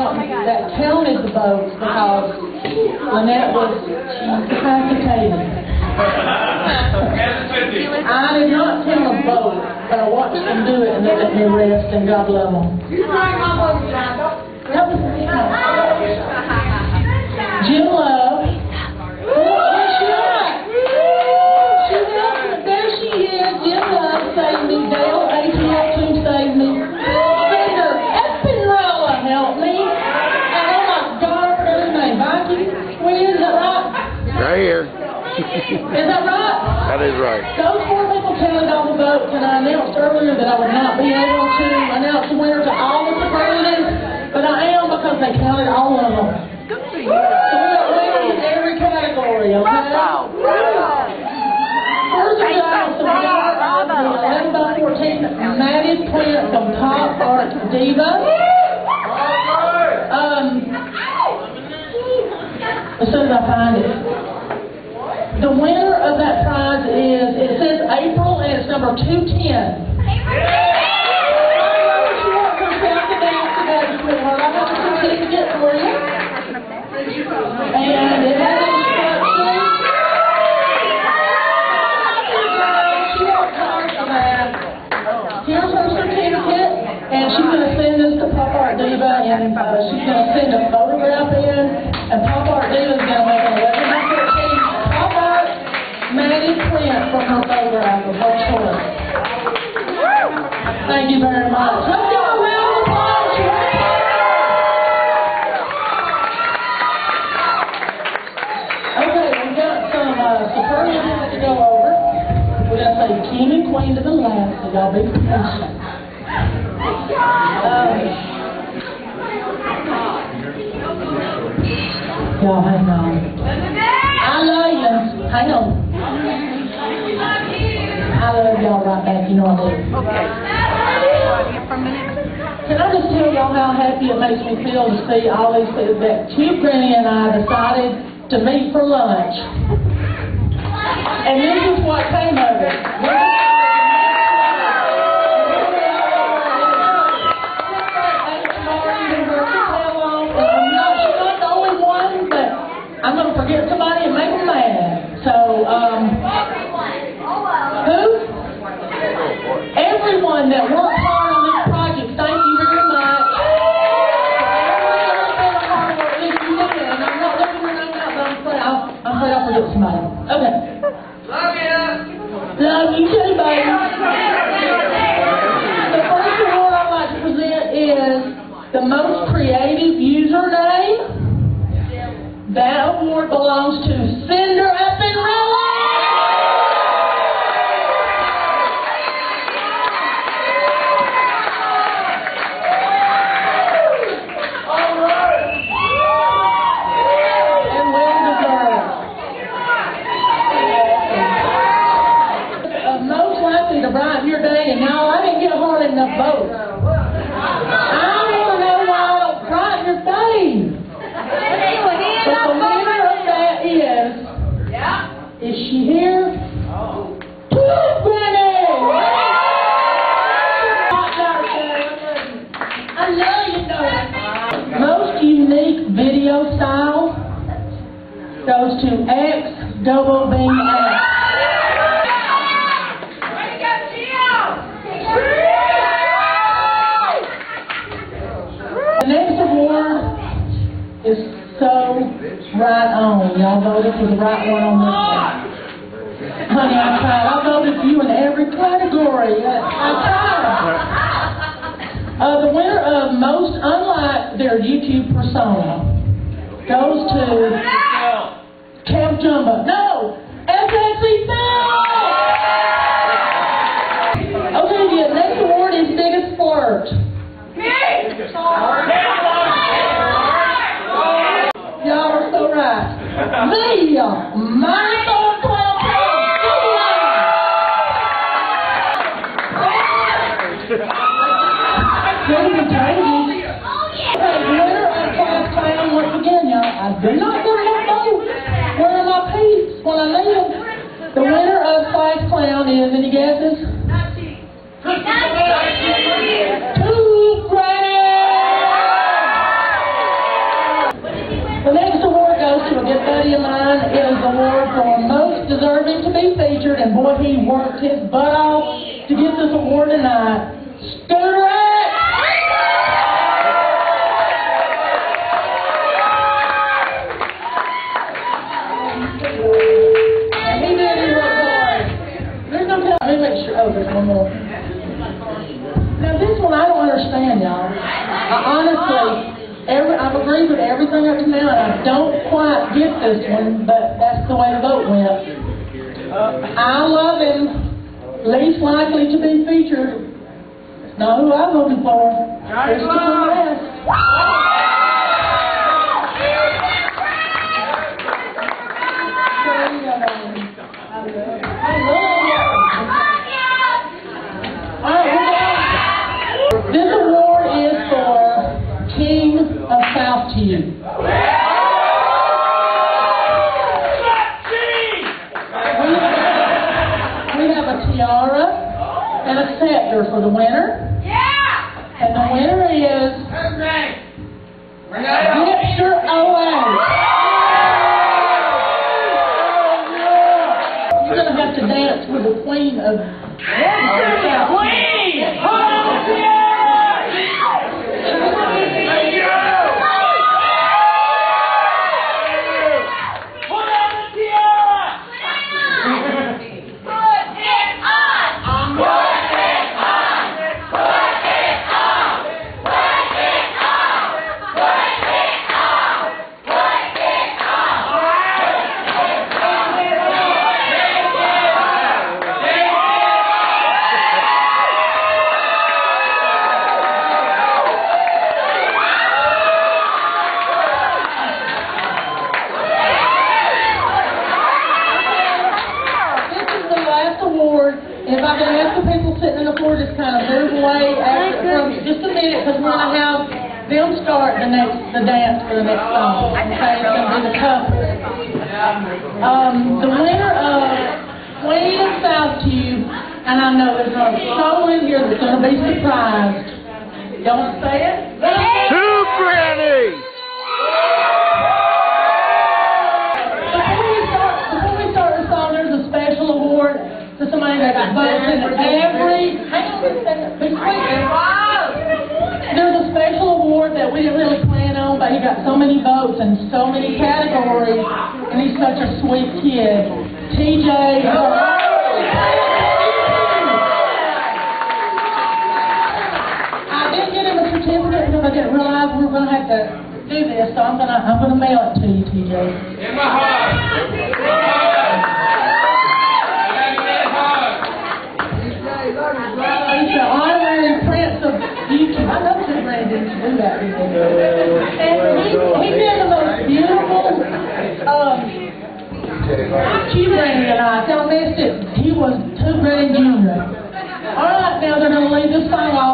that helped, that counted the votes because Lynette was, she hesitated. I did not count a vote, but I watched them do it and they let me rest and God love them. That was, Jim Love. Is that right? That is right. Those four people counted all the votes, and I announced earlier that I would not be able to announce the winner to all of the superlatives, but I am because they counted all of them. So we got winners in every category, okay? First of all, some of the 11 by 14 matted print from Top Art Diva. Um, as soon as I find it. The winner of that prize is, it says April and it's number 210. She from her. Thank you very much. Okay, we got some, uh, to go over. We're king and queen to the last, so y'all be patient. Um, Y'all hang on. I love you. Hang on. Y'all right back, you know I do. Can I just tell y'all how happy it makes me feel to see all these people that Chip Granny and I decided to meet for lunch. And this is what came of it. That award belongs to goes to X double beam X. The next award is so right on. Y'all voted for the right one on this one. Honey, I tried. I voted for you in every category. I tried. Uh, the winner of most unlike their YouTube persona goes to Camp Jumbo. No! SXE Okay, the next award is Biggest Flirt. Y'all are so right. Oh, the Marathon Club David Taylor. Butt to get this award tonight. Sure, oh, there's one more. Now, this one I don't understand, y'all. I honestly, every, I've agreed with everything up to now, and I don't quite get this one, but that's the way the vote went. I love him, least likely to be featured. It's not who I voted for. Christopher West. For the winner. Yeah! And the winner is Victor Owen. You're gonna have to dance with the queen of This is the last award. If I can ask the people sitting in the floor just kind of move away after, from just a minute, because we're gonna have them start the next, the dance for the next song. Okay, it's gonna be the couple. Um, the winner of Queen of SouthTube, and I know there's not a soul in here that's gonna be surprised. Don't say it. Two Granny! Before we start, before we start the song, there's a special award to somebody that votes in every, hang on a second, be quick. Didn't really plan on, but he got so many votes in so many categories, and he's such a sweet kid. TJ. I didn't get him a certificate because I didn't realize we were gonna have to do this, so I'm gonna, I'm gonna mail it to you, TJ. Missed it. He was two grand junior. All right, now they're gonna leave this song off.